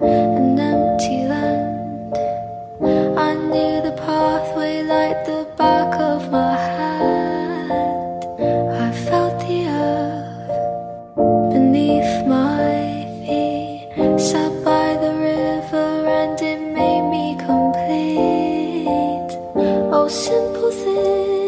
an empty land. I knew the pathway light the back of my hand. I felt the earth beneath my feet. Sat by the river and it made me complete. Oh, simple things.